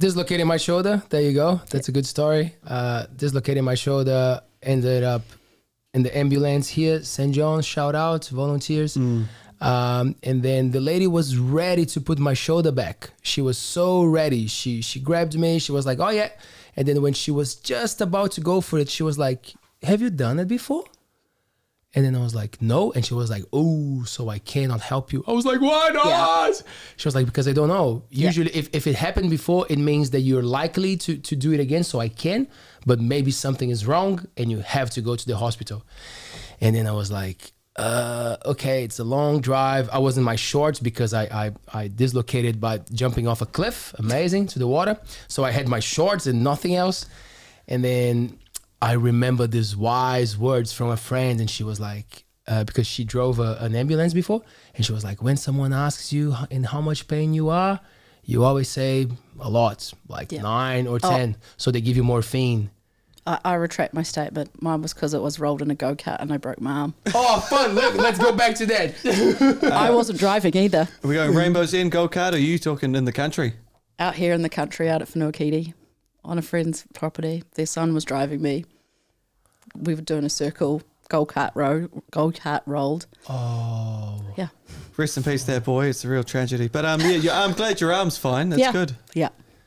dislocated my shoulder. There you go. That's a good story. Uh, dislocated my shoulder. Ended up in the ambulance here, St. John's. Shout out volunteers. Um, and then the lady was ready to put my shoulder back. She was so ready. She she grabbed me. She was like, "Oh yeah." And then when she was just about to go for it, she was like, "Have you done it before?" And then I was like, no. And she was like, oh, so I cannot help you. I was like, why not? She was like, because I don't know. Usually, if, if it happened before, it means that you're likely to, to do it again. So I can, but maybe something is wrong and you have to go to the hospital. And then I was like, uh, okay, it's a long drive. I was in my shorts because I, I, I dislocated by jumping off a cliff, amazing, to the water. So I had my shorts and nothing else. And then I remember these wise words from a friend, and she was like, uh, because she drove a, an ambulance before, and she was like, when someone asks you in how much pain you are, you always say a lot, like Yeah. nine or 10. So they give you morphine. I, I retract my statement. Mine was because it was rolled in a go kart and I broke my arm. Oh, fun. Look, let's go back to that. I wasn't driving either. Are we going Rainbows End, go kart, or are you talking in the country? Out here in the country, out at Whanuakidi, on a friend's property. Their son was driving me. We were doing a circle, go kart row, go kart rolled. Oh. Yeah. Rest in peace, there, boy. It's a real tragedy. But um, yeah, I'm glad your arm's fine. That's yeah. good. Yeah.